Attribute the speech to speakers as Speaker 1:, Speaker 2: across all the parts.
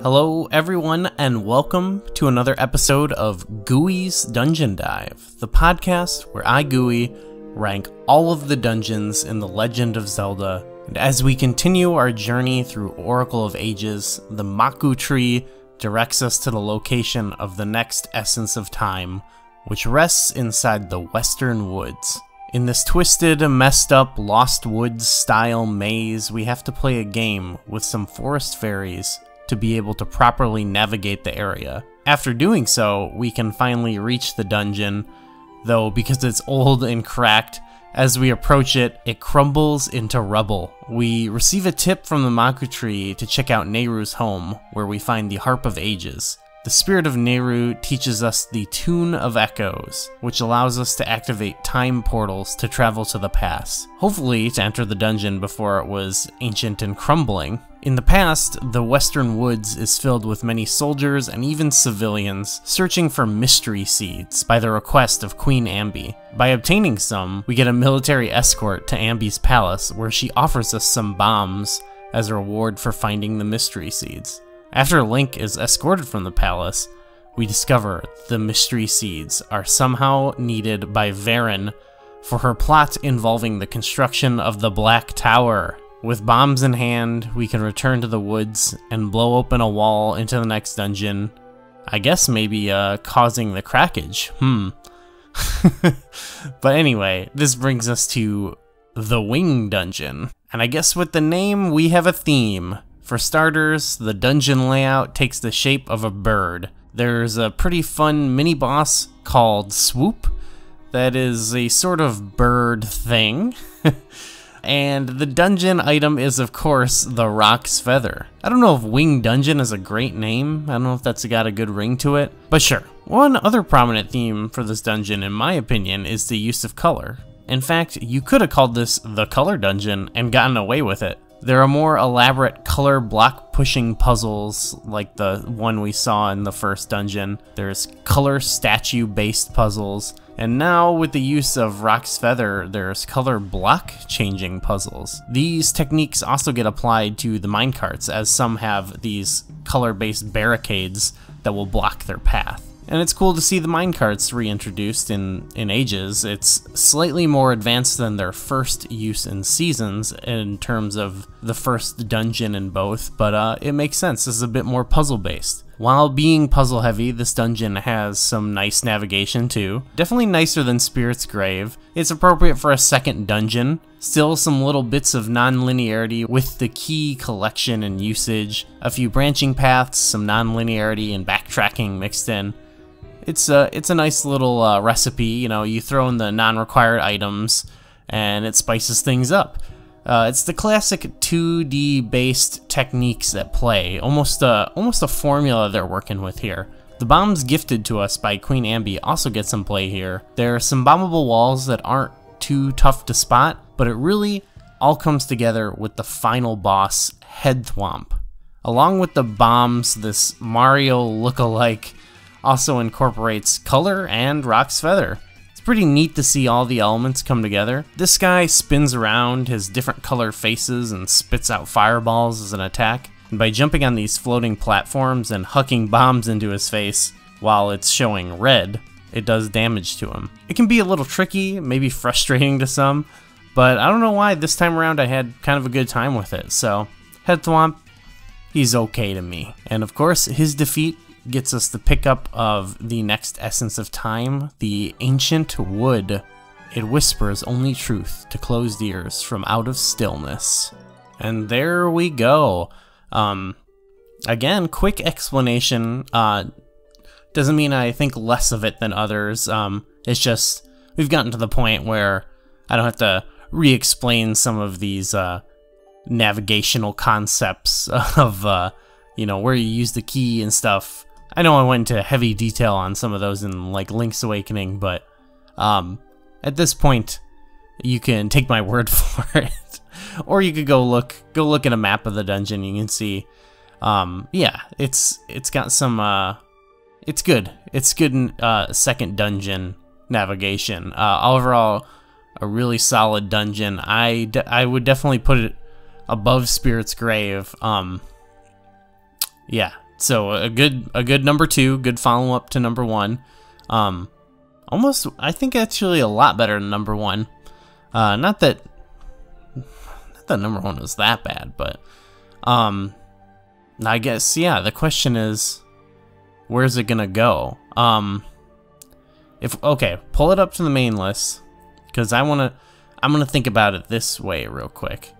Speaker 1: Hello, everyone, and welcome to another episode of Gooey's Dungeon Dive, the podcast where I, Gooey, rank all of the dungeons in The Legend of Zelda. And as we continue our journey through Oracle of Ages, the Maku tree directs us to the location of the next Essence of Time, which rests inside the Western Woods. In this twisted, messed up Lost Woods style maze, we have to play a game with some forest fairies to be able to properly navigate the area. After doing so, we can finally reach the dungeon, though because it's old and cracked, as we approach it, it crumbles into rubble. We receive a tip from the Maku tree to check out Nayru's home, where we find the Harp of Ages. The Spirit of Nayru teaches us the Tune of Echoes, which allows us to activate time portals to travel to the past, hopefully to enter the dungeon before it was ancient and crumbling. In the past, the Western Woods is filled with many soldiers and even civilians searching for mystery seeds by the request of Queen Ambi. By obtaining some, we get a military escort to Ambi's palace where she offers us some bombs as a reward for finding the mystery seeds. After Link is escorted from the palace, we discover the mystery seeds are somehow needed by Veran for her plot involving the construction of the Black Tower. With bombs in hand, we can return to the woods and blow open a wall into the next dungeon. I guess maybe uh, causing the crackage. Hmm. but anyway, this brings us to the Wing Dungeon. And I guess with the name, we have a theme. For starters, the dungeon layout takes the shape of a bird. There's a pretty fun mini boss called Swoop that is a sort of bird thing. and the dungeon item is, of course, the Roc's Feather. I don't know if Wing Dungeon is a great name, I don't know if that's got a good ring to it, but sure. One other prominent theme for this dungeon, in my opinion, is the use of color. In fact, you could have called this the Color Dungeon and gotten away with it. There are more elaborate color block pushing puzzles like the one we saw in the first dungeon. There's color statue based puzzles. And now with the use of Roc's Feather, there's color block changing puzzles. These techniques also get applied to the minecarts as some have these color based barricades that will block their path. And it's cool to see the minecarts reintroduced in, in Ages. It's slightly more advanced than their first use in Seasons in terms of the first dungeon in both, but uh, it makes sense. This is a bit more puzzle based. While being puzzle heavy, this dungeon has some nice navigation too. Definitely nicer than Spirit's Grave. It's appropriate for a second dungeon. Still some little bits of non-linearity with the key collection and usage. A few branching paths, some non-linearity and backtracking mixed in it's a it's a nice little uh, recipe. You know, you throw in the non-required items, and it spices things up. Uh, it's the classic 2D based techniques at play, almost a almost a formula they're working with here. The bombs gifted to us by Queen Ambi also get some play here. There are some bombable walls that aren't too tough to spot, but it really all comes together with the final boss, Head Thwomp. Along with the bombs, this Mario look-alike also incorporates color and Roc's Feather. It's pretty neat to see all the elements come together. This guy spins around his different color faces and spits out fireballs as an attack. And by jumping on these floating platforms and hucking bombs into his face while it's showing red, it does damage to him. It can be a little tricky, maybe frustrating to some, but I don't know why this time around I had kind of a good time with it. So, Head Thwomp, he's okay to me. And of course, his defeat gets us the pickup of the next Essence of Time, the Ancient Wood. It whispers only truth to closed ears from out of stillness. And there we go. Um, again, quick explanation. Uh, doesn't mean I think less of it than others. Um, it's just we've gotten to the point where I don't have to re-explain some of these uh, navigational concepts of uh, you know where you use the key and stuff I know I went into heavy detail on some of those in like Link's Awakening, but um, at this point, you can take my word for it, or you could go look go look at a map of the dungeon. You can see, um, yeah, it's it's got some, uh, it's good. It's good in uh, second dungeon navigation. Uh, overall, a really solid dungeon. I I would definitely put it above Spirit's Grave. Um, yeah, so a good a good number two, good follow up to number one. Um, almost I think actually a lot better than number one. Uh, not that not that number one was that bad, but um, I guess yeah. The question is, where's it gonna go? Um, if okay, pull it up to the main list because I wanna I'm gonna think about it this way real quick.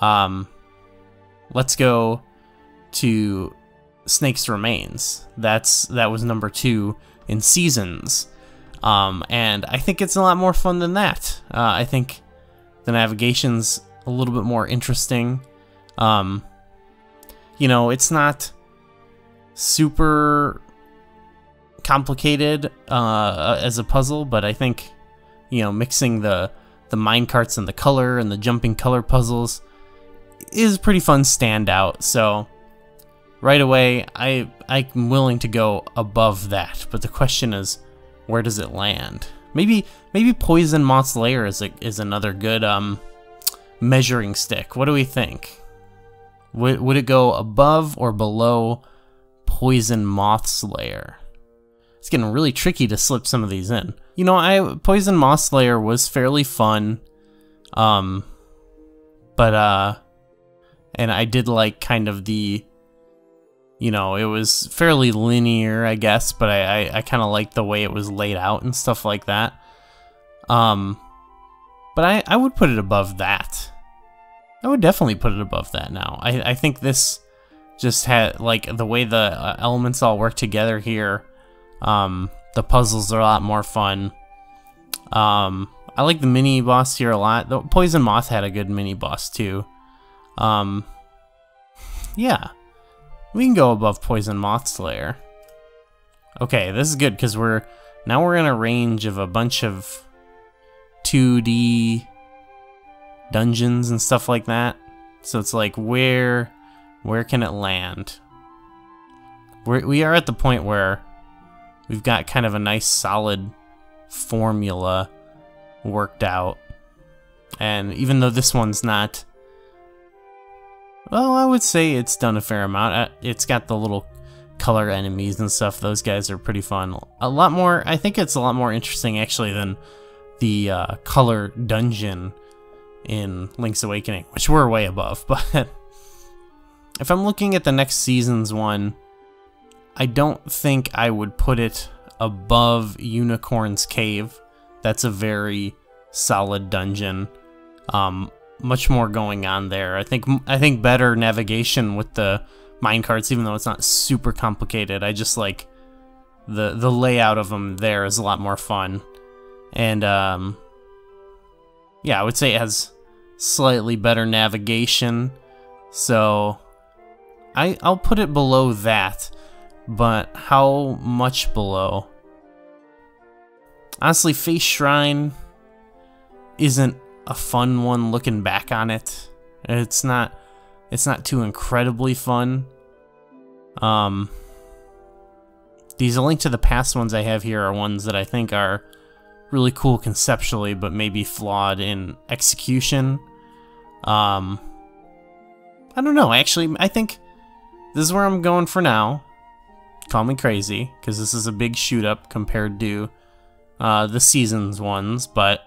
Speaker 1: Um, let's go to Snake's Remains. That's that was number two in seasons, um, and I think it's a lot more fun than that. Uh, I think the navigation's a little bit more interesting. Um, you know, it's not super complicated uh, as a puzzle, but I think you know mixing the the mine carts and the color and the jumping color puzzles is pretty fun standout. So right away, I I'm willing to go above that. But the question is, where does it land? Maybe maybe Poison Moth's Lair is a, is another good um measuring stick. What do we think? Would would it go above or below Poison Moth's Lair? It's getting really tricky to slip some of these in. You know, I Poison Moth's Lair was fairly fun. Um but uh and I did like kind of the you know, it was fairly linear, I guess, but I, I, I kind of liked the way it was laid out and stuff like that. Um, but I, I would put it above that. I would definitely put it above that now. I, I think this just had, like, the way the uh, elements all work together here, um, the puzzles are a lot more fun. Um, I like the mini boss here a lot. The Poison Moth had a good mini boss too. Um, yeah. We can go above Poison Moth's Lair. Okay, this is good because we're now we're in a range of a bunch of 2D dungeons and stuff like that. So it's like where where can it land? We're, we are at the point where we've got kind of a nice solid formula worked out. And even though this one's not well, I would say it's done a fair amount. Uh, it's got the little color enemies and stuff. Those guys are pretty fun. A lot more, I think it's a lot more interesting actually than the uh, color dungeon in Link's Awakening, which we're way above. But if I'm looking at the next season's one, I don't think I would put it above Unicorn's Cave. That's a very solid dungeon. Um, much more going on there. I think I think better navigation with the mine minecarts, even though it's not super complicated. I just like the the layout of them there is a lot more fun, and um, yeah, I would say it has slightly better navigation. So I I'll put it below that, but how much below? Honestly, Face Shrine isn't a fun one looking back on it. It's not it's not too incredibly fun. Um these link to the past ones I have here are ones that I think are really cool conceptually but maybe flawed in execution. Um I don't know, actually I think this is where I'm going for now. Call me crazy, because this is a big shoot up compared to uh, the seasons ones, but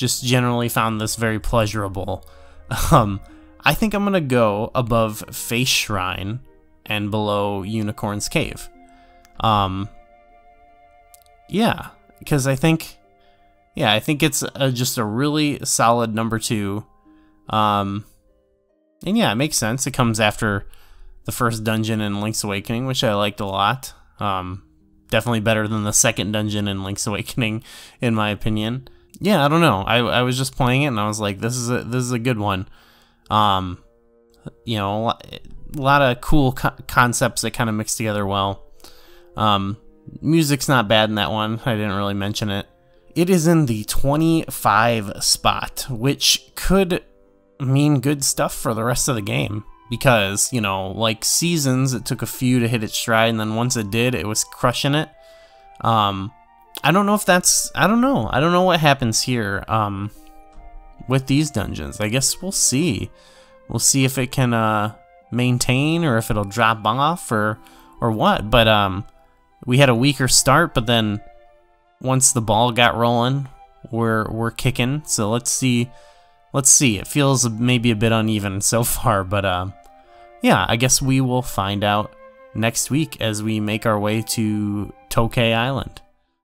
Speaker 1: just generally found this very pleasurable. Um, I think I'm gonna go above Face Shrine and below Unicorn's Cave. Um, yeah, because I think, yeah, I think it's a, just a really solid number two. Um, and yeah, it makes sense. It comes after the first dungeon in Link's Awakening, which I liked a lot. Um, definitely better than the second dungeon in Link's Awakening, in my opinion yeah, I don't know. I, I was just playing it and I was like, this is a this is a good one. Um, you know, a lot of cool co concepts that kind of mix together well. Um, music's not bad in that one. I didn't really mention it. It is in the 25 spot, which could mean good stuff for the rest of the game. Because, you know, like Seasons, it took a few to hit its stride, and then once it did, it was crushing it. Um, I don't know if that's I don't know. I don't know what happens here um with these dungeons. I guess we'll see. We'll see if it can uh maintain or if it'll drop off or or what. But um, we had a weaker start, but then once the ball got rolling, we're we're kicking. So let's see, let's see. It feels maybe a bit uneven so far, but um, yeah, I guess we will find out next week as we make our way to Tokay Island.